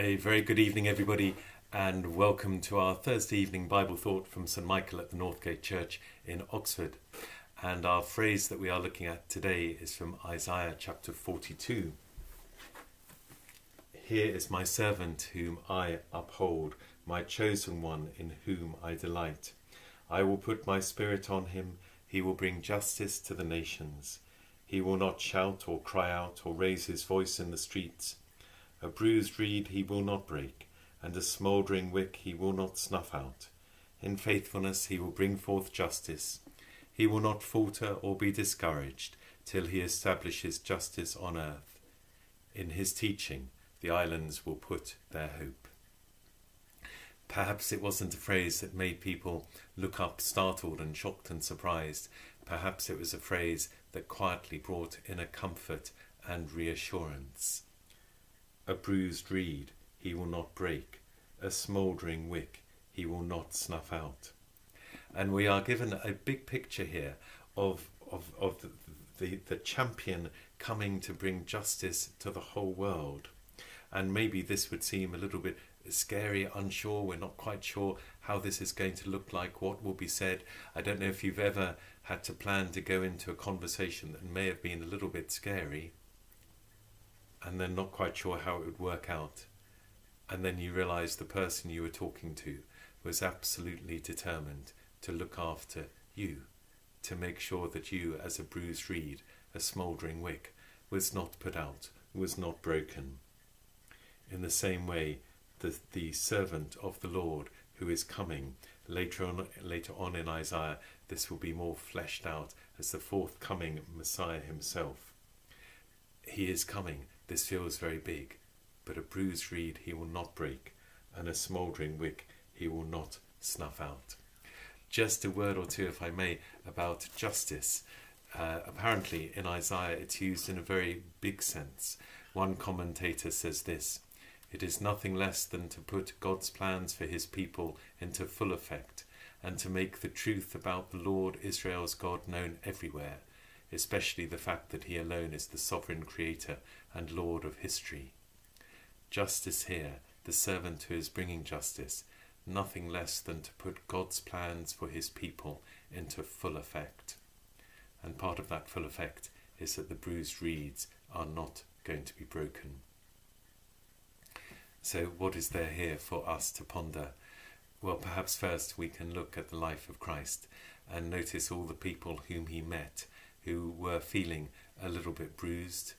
A very good evening, everybody, and welcome to our Thursday evening Bible thought from St Michael at the North Gate Church in Oxford. And our phrase that we are looking at today is from Isaiah chapter 42. Here is my servant whom I uphold, my chosen one in whom I delight. I will put my spirit on him, he will bring justice to the nations. He will not shout or cry out or raise his voice in the streets. A bruised reed he will not break, and a smouldering wick he will not snuff out. In faithfulness he will bring forth justice. He will not falter or be discouraged till he establishes justice on earth. In his teaching, the islands will put their hope. Perhaps it wasn't a phrase that made people look up startled and shocked and surprised. Perhaps it was a phrase that quietly brought in a comfort and reassurance. A bruised reed he will not break, a smouldering wick he will not snuff out. And we are given a big picture here of, of, of the, the, the champion coming to bring justice to the whole world. And maybe this would seem a little bit scary, unsure. We're not quite sure how this is going to look like, what will be said. I don't know if you've ever had to plan to go into a conversation that may have been a little bit scary and then not quite sure how it would work out. And then you realize the person you were talking to was absolutely determined to look after you, to make sure that you, as a bruised reed, a smouldering wick, was not put out, was not broken. In the same way, the, the servant of the Lord who is coming, later on, later on in Isaiah, this will be more fleshed out as the forthcoming Messiah himself. He is coming this feels very big, but a bruised reed he will not break, and a smouldering wick he will not snuff out. Just a word or two, if I may, about justice. Uh, apparently, in Isaiah, it's used in a very big sense. One commentator says this It is nothing less than to put God's plans for his people into full effect, and to make the truth about the Lord Israel's God known everywhere, especially the fact that he alone is the sovereign creator and Lord of history. Justice here, the servant who is bringing justice, nothing less than to put God's plans for his people into full effect. And part of that full effect is that the bruised reeds are not going to be broken. So, what is there here for us to ponder? Well, perhaps first we can look at the life of Christ and notice all the people whom he met who were feeling a little bit bruised,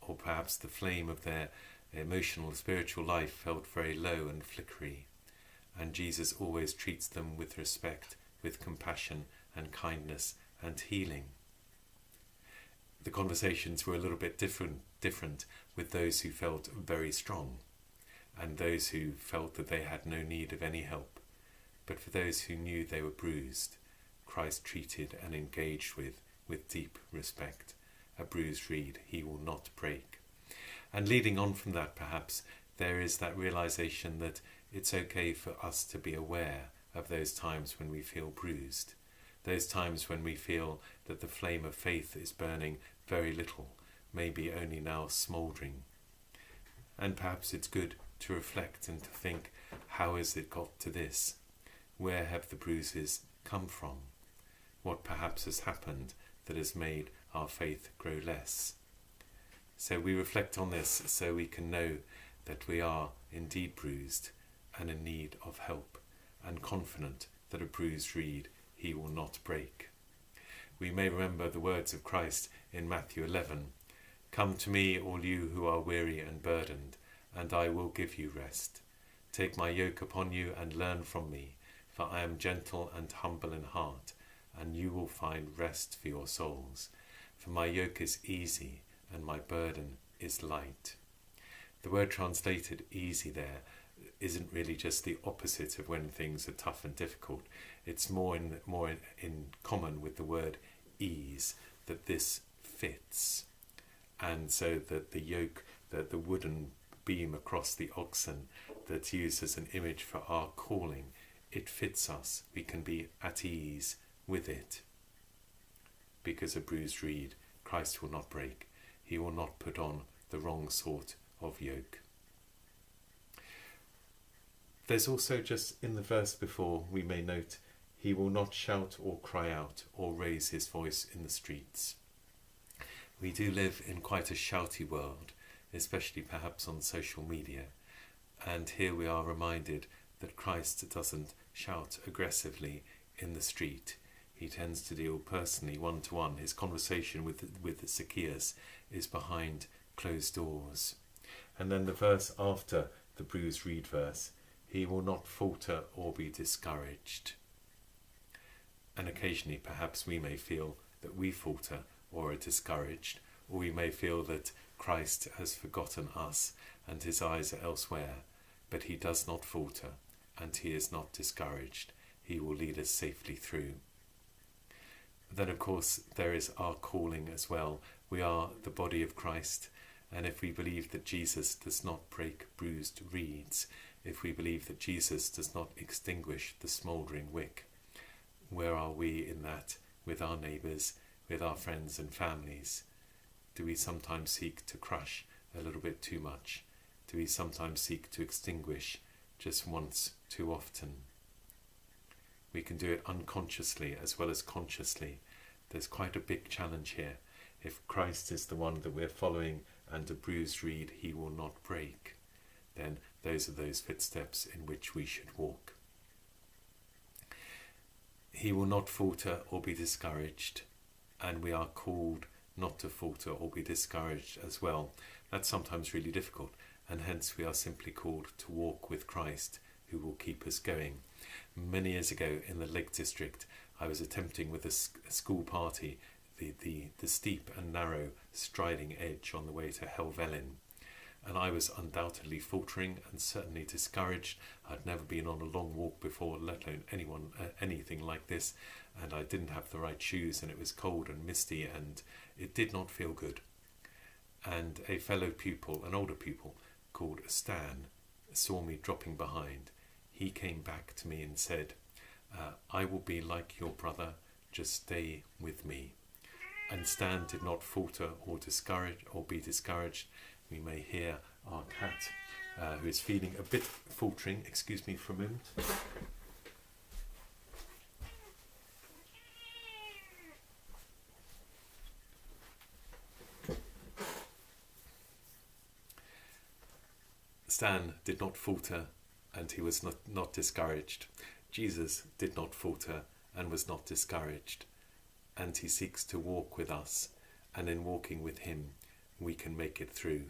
or perhaps the flame of their emotional, spiritual life felt very low and flickery. And Jesus always treats them with respect, with compassion and kindness and healing. The conversations were a little bit different, different with those who felt very strong and those who felt that they had no need of any help. But for those who knew they were bruised, Christ treated and engaged with with deep respect a bruised reed he will not break. And leading on from that, perhaps, there is that realization that it's okay for us to be aware of those times when we feel bruised, those times when we feel that the flame of faith is burning very little, maybe only now smouldering. And perhaps it's good to reflect and to think, how has it got to this? Where have the bruises come from? What perhaps has happened that has made our faith grow less. So we reflect on this so we can know that we are indeed bruised and in need of help, and confident that a bruised reed he will not break. We may remember the words of Christ in Matthew 11 Come to me, all you who are weary and burdened, and I will give you rest. Take my yoke upon you and learn from me, for I am gentle and humble in heart, and you will find rest for your souls for my yoke is easy and my burden is light. The word translated easy there isn't really just the opposite of when things are tough and difficult. It's more in more in, in common with the word ease that this fits, and so that the yoke, that the wooden beam across the oxen, that's used as an image for our calling, it fits us. We can be at ease with it because a bruised reed Christ will not break. He will not put on the wrong sort of yoke. there's also just in the verse before, we may note, he will not shout or cry out or raise his voice in the streets. We do live in quite a shouty world, especially perhaps on social media, and here we are reminded that Christ doesn't shout aggressively in the street. He tends to deal personally, one to one. His conversation with with Zacchaeus is behind closed doors. And then the verse after the bruised reed verse, he will not falter or be discouraged. And occasionally, perhaps we may feel that we falter or are discouraged, or we may feel that Christ has forgotten us and his eyes are elsewhere, but he does not falter and he is not discouraged. He will lead us safely through. Then, of course, there is our calling as well. We are the body of Christ, and if we believe that Jesus does not break bruised reeds, if we believe that Jesus does not extinguish the smouldering wick, where are we in that with our neighbours, with our friends and families? Do we sometimes seek to crush a little bit too much? Do we sometimes seek to extinguish just once too often? We can do it unconsciously as well as consciously. There's quite a big challenge here. If Christ is the one that we're following and a bruised reed he will not break, then those are those footsteps in which we should walk. He will not falter or be discouraged, and we are called not to falter or be discouraged as well. That's sometimes really difficult, and hence we are simply called to walk with Christ, who will keep us going. Many years ago in the Lake District, I was attempting with a, school party the, the, the steep and narrow striding edge on the way to Helvellyn and I was undoubtedly faltering and certainly discouraged. I'd never been on a long walk before, let alone anyone uh, anything like this, and I didn't have the right shoes, and it was cold and misty, and it did not feel good. And a fellow pupil, an older pupil called Stan, saw me dropping behind. He came back to me and said, uh, "I will be like your brother. Just stay with me." And Stan did not falter or discourage or be discouraged we may hear our cat, uh, who is feeling a bit faltering. Excuse me for a moment. Stan did not falter and he was not, not discouraged. Jesus did not falter and was not discouraged. And he seeks to walk with us, and in walking with him, we can make it through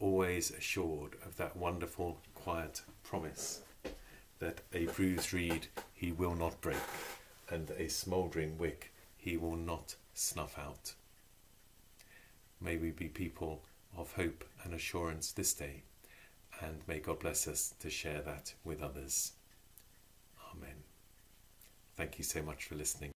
always assured of that wonderful, quiet promise that a bruised reed he will not break, and a smouldering wick he will not snuff out. May we be people of hope and assurance this day, and may God bless us to share that with others. Amen. Thank you so much for listening.